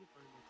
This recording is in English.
really very much.